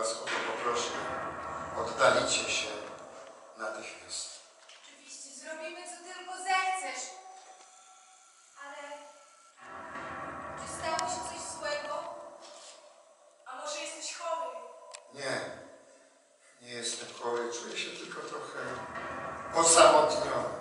was o to poproszę, oddalicie się natychmiast. Oczywiście zrobimy co tylko zechcesz. Ale czy stało się coś złego? A może jesteś chory? Nie, nie jestem chory, czuję się tylko trochę osamotniony.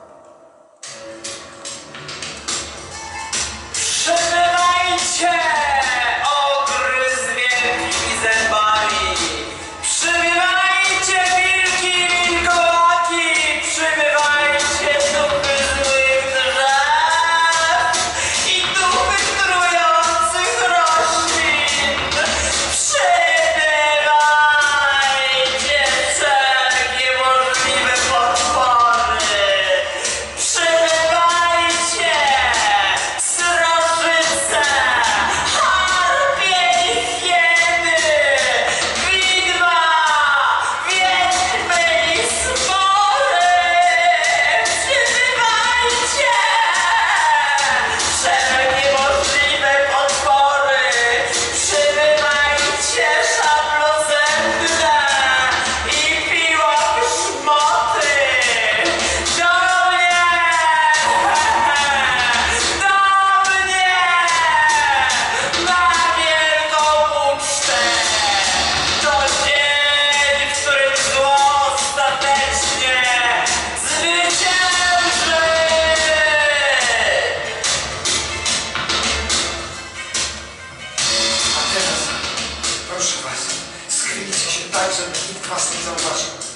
Skryjcie się tak, żeby nikt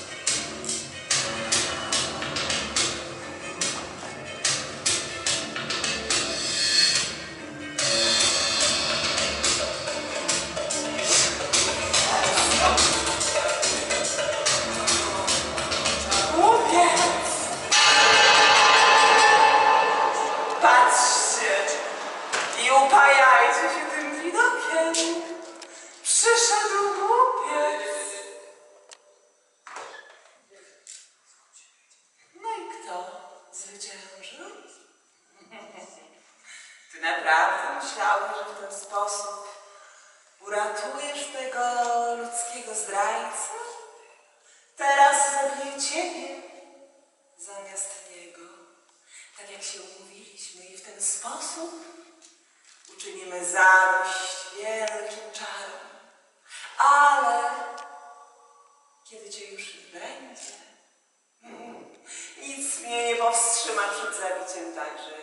naprawdę myślałeś, że w ten sposób uratujesz tego ludzkiego zdrajcę? Teraz zabiję ciebie zamiast niego, tak jak się umówiliśmy i w ten sposób uczynimy zadość wielkim czarom. Ale kiedy cię już nie będzie, nic mnie nie powstrzyma przed zabiciem także